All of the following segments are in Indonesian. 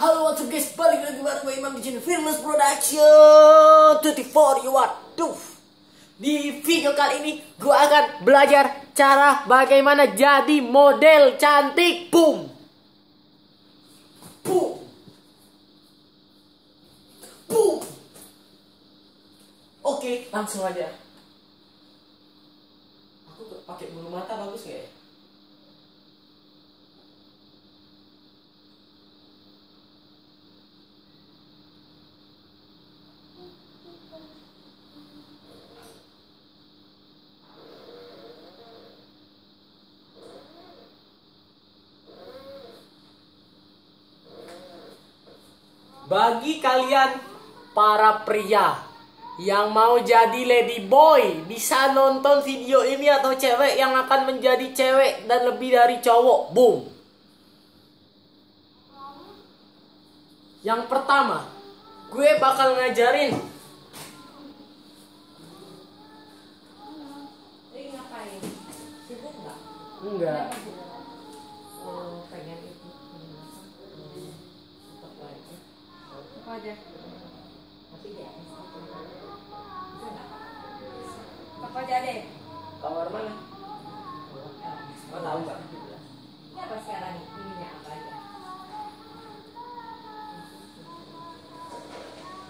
Halo what's up guys, balik lagi bareng gue Imam di channel Fearless Production. 24 you Waduh Di video kali ini gue akan belajar cara bagaimana jadi model cantik. Boom! Boom! Boom! Oke langsung aja. Aku pakai bulu mata bagus gak ya? Bagi kalian para pria yang mau jadi lady boy bisa nonton video ini atau cewek yang akan menjadi cewek dan lebih dari cowok. Boom. Yang pertama, gue bakal ngajarin Ini ngapain? Sibuk nggak? enggak aja? Aja deh? kamar mana? Oh, tahu nggak? Ini apa sekarang? Ininya apa aja?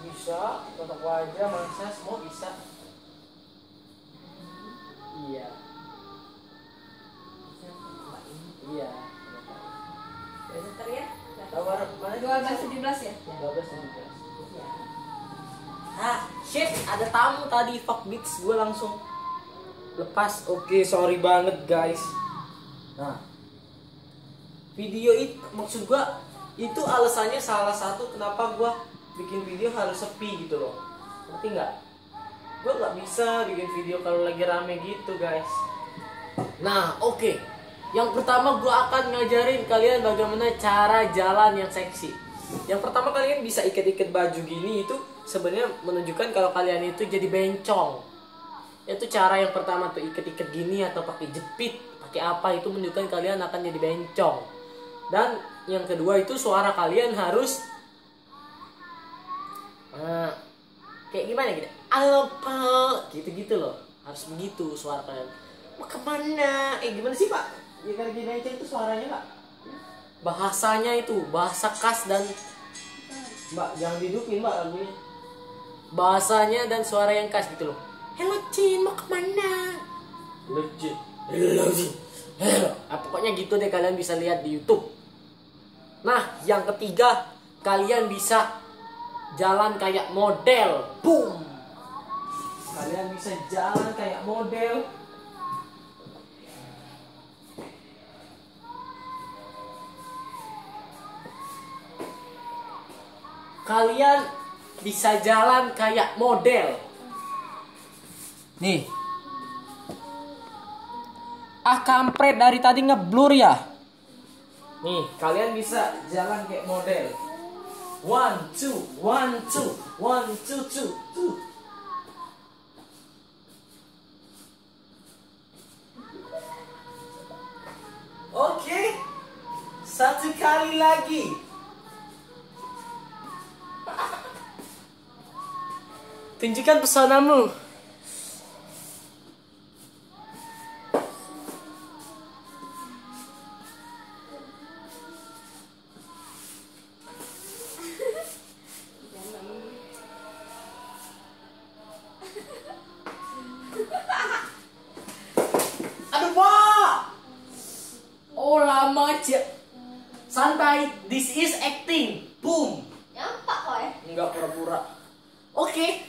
Bisa, tetap wajah, masa semua bisa. Iya, 12 17 ya? 12 17. Nah, shit, ada tamu tadi fuck bitch gue langsung lepas. Oke, okay, sorry banget guys. Nah, video itu maksud gue itu alasannya salah satu kenapa gue bikin video harus sepi gitu loh. Ngerti nggak? Gue nggak bisa bikin video kalau lagi rame gitu guys. Nah, oke. Okay. Yang pertama gue akan ngajarin kalian bagaimana cara jalan yang seksi. Yang pertama kalian bisa ikat-ikat baju gini itu sebenarnya menunjukkan kalau kalian itu jadi bencong. Itu cara yang pertama tuh ikat-ikat gini atau pakai jepit, pakai apa itu menunjukkan kalian akan jadi bencong. Dan yang kedua itu suara kalian harus eh, kayak gimana gitu? Apa gitu-gitu loh. Harus begitu suara kalian. Mau ke mana? Eh gimana sih pak? Ya kalau di bencong itu suaranya pak? Bahasanya itu bahasa khas dan Mbak jangan didupin mbak lagunya. Bahasanya dan suara yang khas gitu loh. Hello Cin, mau ke mana? Hello Cin, hello Cin, hello. Ah, pokoknya gitu deh kalian bisa lihat di YouTube. Nah, yang ketiga kalian bisa jalan kayak model. Boom. Kalian bisa jalan kayak model. Kalian bisa jalan kayak model. Nih. Ah kampret dari tadi ngeblur ya. Nih, kalian bisa jalan kayak model. One, two, one, two, one, two, two, two. Oke, satu kali lagi. Tunjukkan pesonamu. Aduh, Pak. Oh, lama aja. Santai, this is acting. Boom. Nyampak kok ya? Enggak pura-pura. Oke,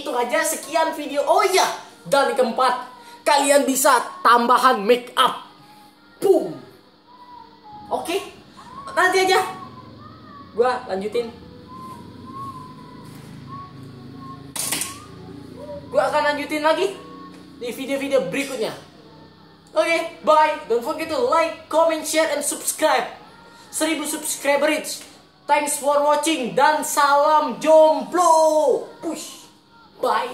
itu aja sekian video. Oh iya, dan keempat, kalian bisa tambahan make up. Boom. Oke, nanti aja. Gua lanjutin. Gua akan lanjutin lagi di video-video berikutnya. Oke, bye. Don't forget to like, comment, share, and subscribe. 1000 subscriber reach. Thanks for watching dan salam jomblo. Push. bậy.